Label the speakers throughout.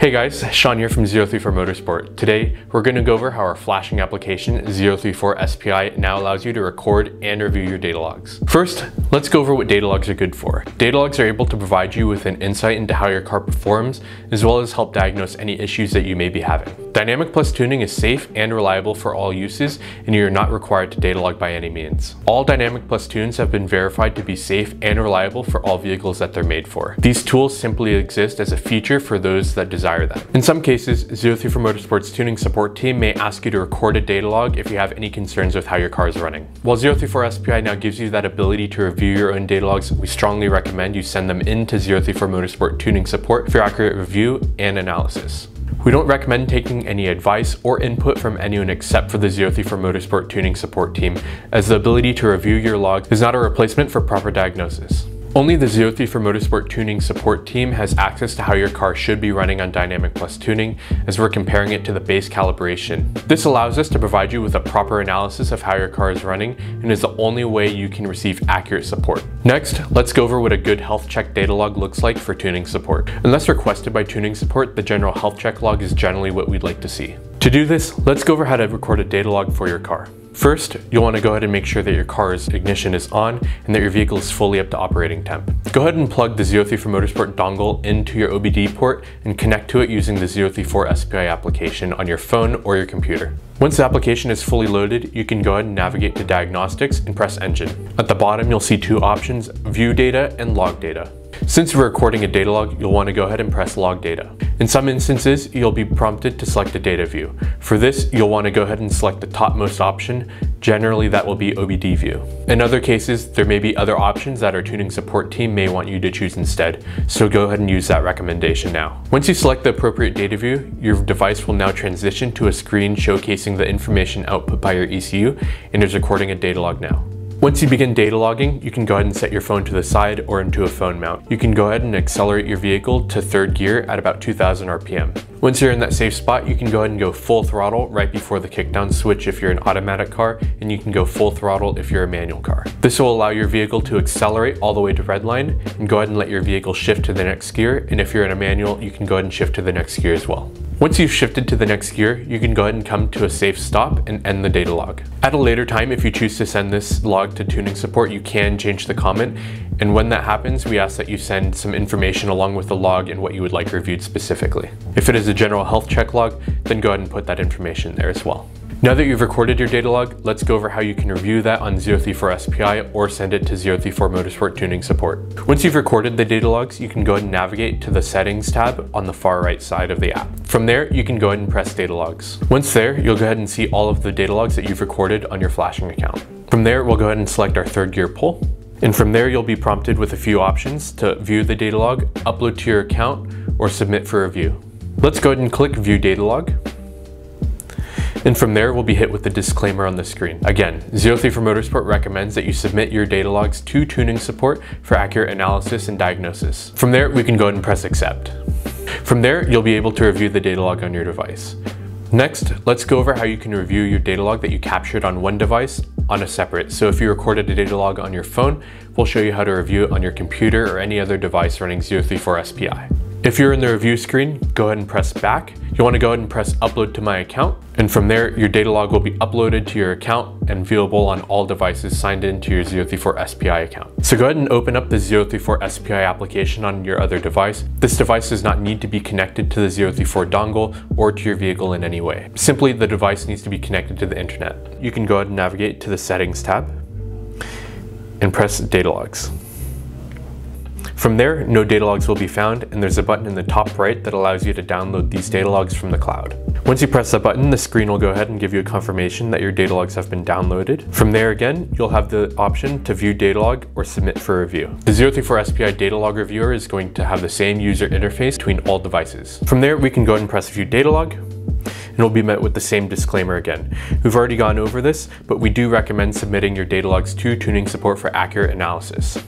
Speaker 1: Hey guys, Sean here from 034 Motorsport. Today, we're going to go over how our flashing application 034 SPI now allows you to record and review your data logs. First, let's go over what data logs are good for. Data logs are able to provide you with an insight into how your car performs, as well as help diagnose any issues that you may be having. Dynamic Plus tuning is safe and reliable for all uses, and you're not required to data log by any means. All Dynamic Plus tunes have been verified to be safe and reliable for all vehicles that they're made for. These tools simply exist as a feature for those that desire them. In some cases, 034 Motorsports tuning support team may ask you to record a data log if you have any concerns with how your car is running. While 034 SPI now gives you that ability to review your own data logs, we strongly recommend you send them in to 034 Motorsport tuning support for accurate review and analysis. We don't recommend taking any advice or input from anyone except for the 034 Motorsport tuning support team, as the ability to review your logs is not a replacement for proper diagnosis. Only the 034 Motorsport Tuning support team has access to how your car should be running on Dynamic Plus tuning as we're comparing it to the base calibration. This allows us to provide you with a proper analysis of how your car is running and is the only way you can receive accurate support. Next, let's go over what a good health check data log looks like for tuning support. Unless requested by tuning support, the general health check log is generally what we'd like to see. To do this, let's go over how to record a data log for your car. First, you'll want to go ahead and make sure that your car's ignition is on and that your vehicle is fully up to operating temp. Go ahead and plug the 034 Motorsport dongle into your OBD port and connect to it using the 034 SPI application on your phone or your computer. Once the application is fully loaded, you can go ahead and navigate to Diagnostics and press Engine. At the bottom, you'll see two options, View Data and Log Data. Since we're recording a data log, you'll want to go ahead and press log data. In some instances, you'll be prompted to select a data view. For this, you'll want to go ahead and select the topmost option. Generally, that will be OBD view. In other cases, there may be other options that our tuning support team may want you to choose instead, so go ahead and use that recommendation now. Once you select the appropriate data view, your device will now transition to a screen showcasing the information output by your ECU and is recording a data log now. Once you begin data logging, you can go ahead and set your phone to the side or into a phone mount. You can go ahead and accelerate your vehicle to third gear at about 2000 RPM. Once you're in that safe spot, you can go ahead and go full throttle right before the kickdown switch if you're an automatic car, and you can go full throttle if you're a manual car. This will allow your vehicle to accelerate all the way to redline, and go ahead and let your vehicle shift to the next gear, and if you're in a manual, you can go ahead and shift to the next gear as well. Once you've shifted to the next gear, you can go ahead and come to a safe stop and end the data log. At a later time, if you choose to send this log to tuning support, you can change the comment. And when that happens, we ask that you send some information along with the log and what you would like reviewed specifically. If it is a general health check log, then go ahead and put that information there as well. Now that you've recorded your data log, let's go over how you can review that on 034 SPI or send it to 034 Motorsport Tuning Support. Once you've recorded the data logs, you can go ahead and navigate to the Settings tab on the far right side of the app. From there, you can go ahead and press Data Logs. Once there, you'll go ahead and see all of the data logs that you've recorded on your flashing account. From there, we'll go ahead and select our third gear pull. And from there, you'll be prompted with a few options to view the data log, upload to your account, or submit for review. Let's go ahead and click View Data Log. And from there, we'll be hit with the disclaimer on the screen. Again, 034 Motorsport recommends that you submit your data logs to tuning support for accurate analysis and diagnosis. From there, we can go ahead and press accept. From there, you'll be able to review the data log on your device. Next, let's go over how you can review your data log that you captured on one device on a separate. So if you recorded a data log on your phone, we'll show you how to review it on your computer or any other device running 034 SPI. If you're in the review screen, go ahead and press back. You want to go ahead and press upload to my account. And from there, your data log will be uploaded to your account and viewable on all devices signed into your 034 SPI account. So go ahead and open up the 034 SPI application on your other device. This device does not need to be connected to the 034 dongle or to your vehicle in any way. Simply, the device needs to be connected to the internet. You can go ahead and navigate to the settings tab and press data logs. From there, no data logs will be found, and there's a button in the top right that allows you to download these data logs from the cloud. Once you press that button, the screen will go ahead and give you a confirmation that your data logs have been downloaded. From there again, you'll have the option to view data log or submit for review. The 034 SPI data log reviewer is going to have the same user interface between all devices. From there, we can go ahead and press view data log, and we'll be met with the same disclaimer again. We've already gone over this, but we do recommend submitting your data logs to tuning support for accurate analysis.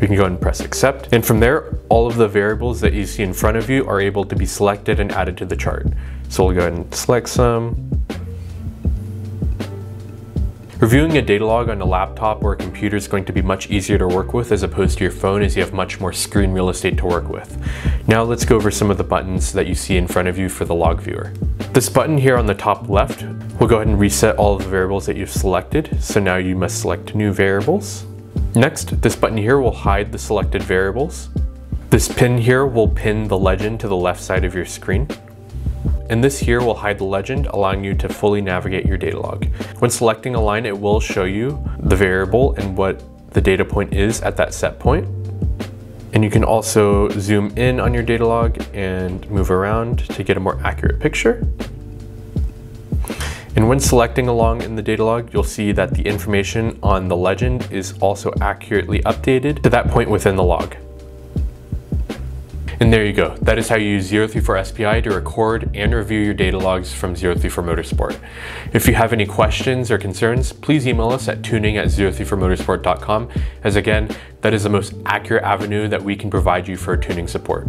Speaker 1: We can go ahead and press accept. And from there, all of the variables that you see in front of you are able to be selected and added to the chart. So we'll go ahead and select some. Reviewing a data log on a laptop or a computer is going to be much easier to work with as opposed to your phone as you have much more screen real estate to work with. Now let's go over some of the buttons that you see in front of you for the log viewer. This button here on the top left will go ahead and reset all of the variables that you've selected. So now you must select new variables. Next, this button here will hide the selected variables. This pin here will pin the legend to the left side of your screen. And this here will hide the legend, allowing you to fully navigate your data log. When selecting a line, it will show you the variable and what the data point is at that set point. And you can also zoom in on your data log and move around to get a more accurate picture. And when selecting along in the data log, you'll see that the information on the legend is also accurately updated to that point within the log. And there you go. That is how you use Zero34 SPI to record and review your data logs from Zero34 Motorsport. If you have any questions or concerns, please email us at tuning at zero34motorsport.com as again, that is the most accurate avenue that we can provide you for tuning support.